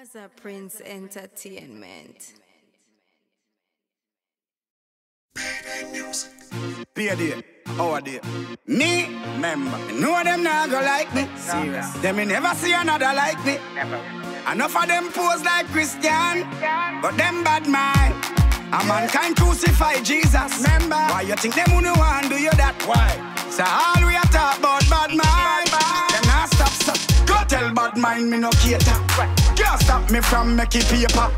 Gaza Prince Entertainment. Be a day, how oh, a day. Me, member, know them now go like me. Serious. Them me never see another like me. Never. Enough of them pose like Christian, but them bad mind. A mankind crucify Jesus. Remember? Why you think them who no want do you that? Why? So all we a talk about bad mind. Them not stop, stop. Go tell bad mind me no cater. Can't me from making paper.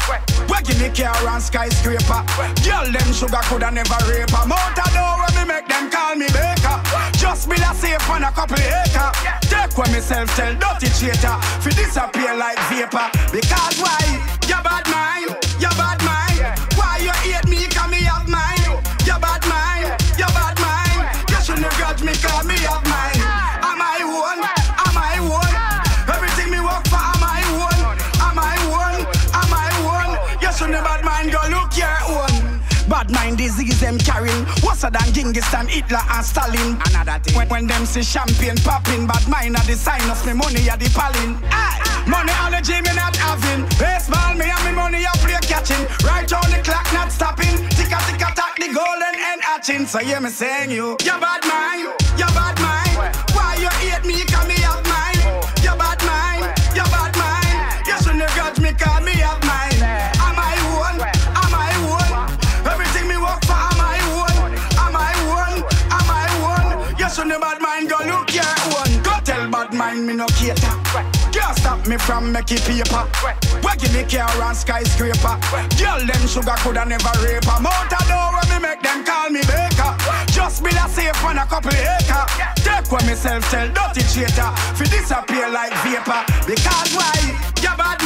Give me car and skyscraper. Girl, them sugar coulda never rape a motor door when me make them call me baker. Just build a safe on a couple acre. Take what myself tell dirty traitor. Fi disappear like vapor. Because why? Mind disease them carrying. Worse than Genghis Khan, Hitler and Stalin. Another thing. When, when them see champagne popping Bad mind are the sign of me money are the palin. Aye. Money allergy me not having. Baseball me and me money I play catching. Right on the clock not stopping. Ticka ticka tack the golden end hatching. So hear me saying you You bad mind, you bad mind. Why you hate mind me no cater. Can't stop me from making paper. Give me car and skyscraper. Girl them sugar coulda never rape a Motor door when me make them call me baker. Just build a safe on a couple acre. Take what myself tell dirty traitor Fi disappear like vapor. Because why? You bad